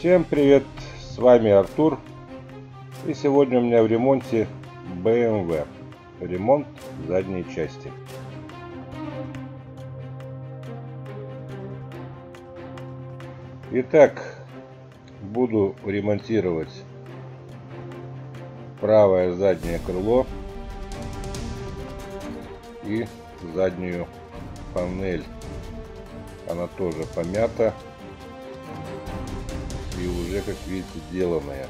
Всем привет, с вами Артур. И сегодня у меня в ремонте BMW. Ремонт задней части. Итак, буду ремонтировать правое заднее крыло и заднюю панель. Она тоже помята и уже, как видите, деланная.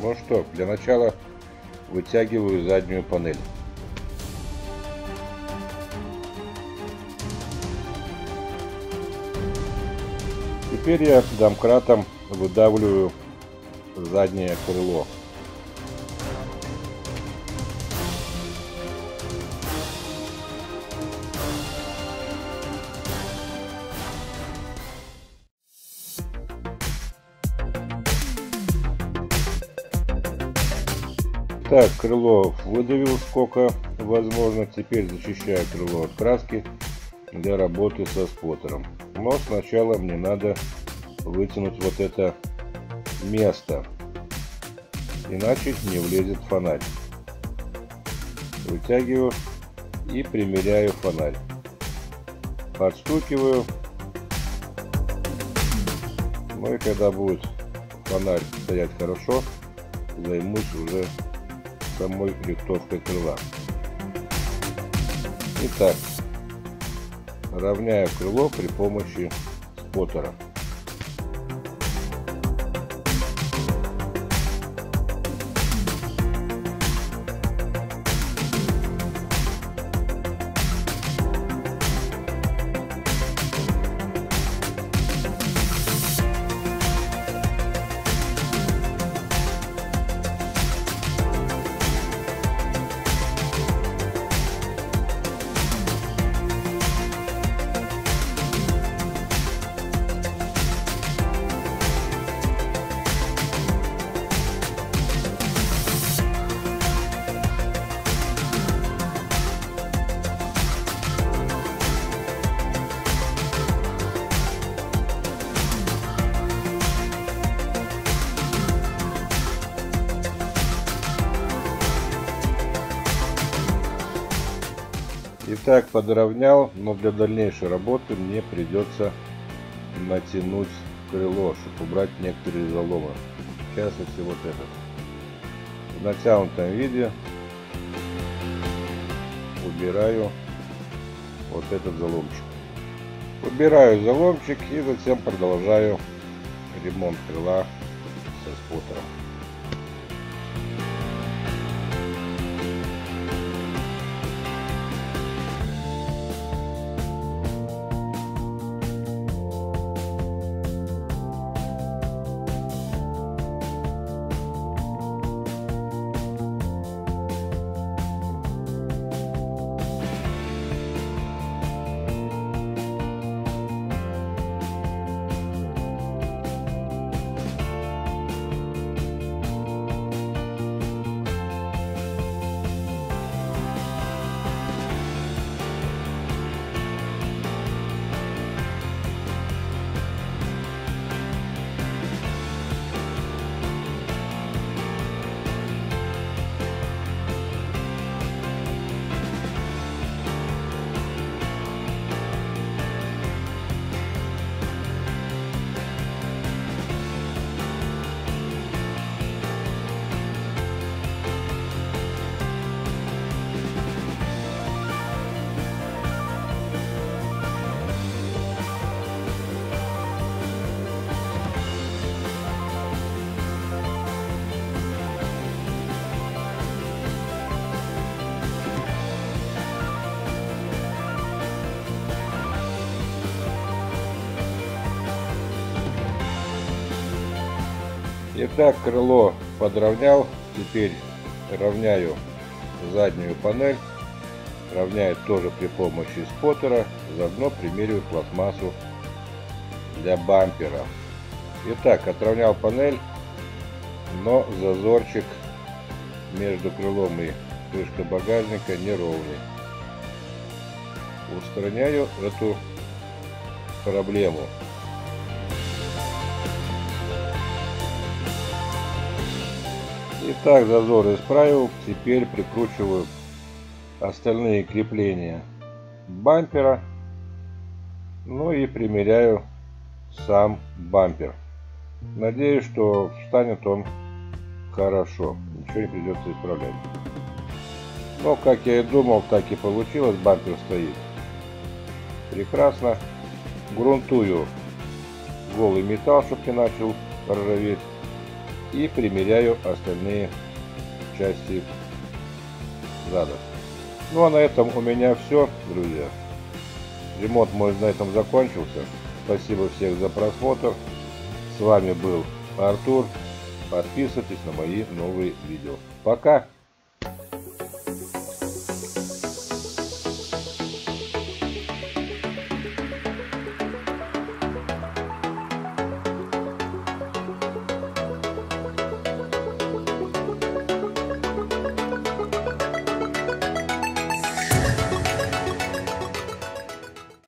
Ну что, для начала вытягиваю заднюю панель. Теперь я домкратом выдавливаю заднее крыло. Так, крыло выдавил сколько возможно. Теперь зачищаю крыло от краски для работы со споттером. Но сначала мне надо вытянуть вот это место. Иначе не влезет фонарь. Вытягиваю и примеряю фонарь. Подстукиваю. Ну и когда будет фонарь стоять хорошо, займусь уже самой рихтовкой крыла. Итак, равняю крыло при помощи споттера. Итак, подровнял, но для дальнейшей работы мне придется натянуть крыло, чтобы убрать некоторые заломы. В частности, вот этот. В натянутом виде убираю вот этот заломчик. Убираю заломчик и затем продолжаю ремонт крыла со споттером. Итак, крыло подровнял. Теперь равняю заднюю панель. Равняю тоже при помощи споттера. Заодно примерю пластмассу для бампера. Итак, отравнял панель, но зазорчик между крылом и крышкой багажника неровный. Устраняю эту проблему. Итак, зазор исправил. Теперь прикручиваю остальные крепления бампера. Ну и примеряю сам бампер. Надеюсь, что встанет он хорошо. Ничего не придется исправлять. Но, как я и думал, так и получилось. Бампер стоит прекрасно. Грунтую голый металл, чтобы не начал ржаветь. И примеряю остальные части зада. Ну а на этом у меня все, друзья. Ремонт мой на этом закончился. Спасибо всех за просмотр. С вами был Артур. Подписывайтесь на мои новые видео. Пока!